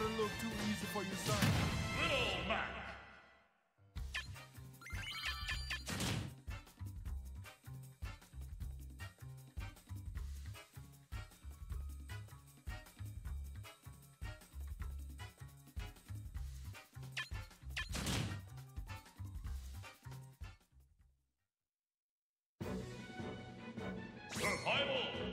that a little too easy for you, son? Little Mac. Survival!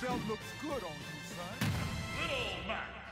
Belt looks good on you, son. Little Mac.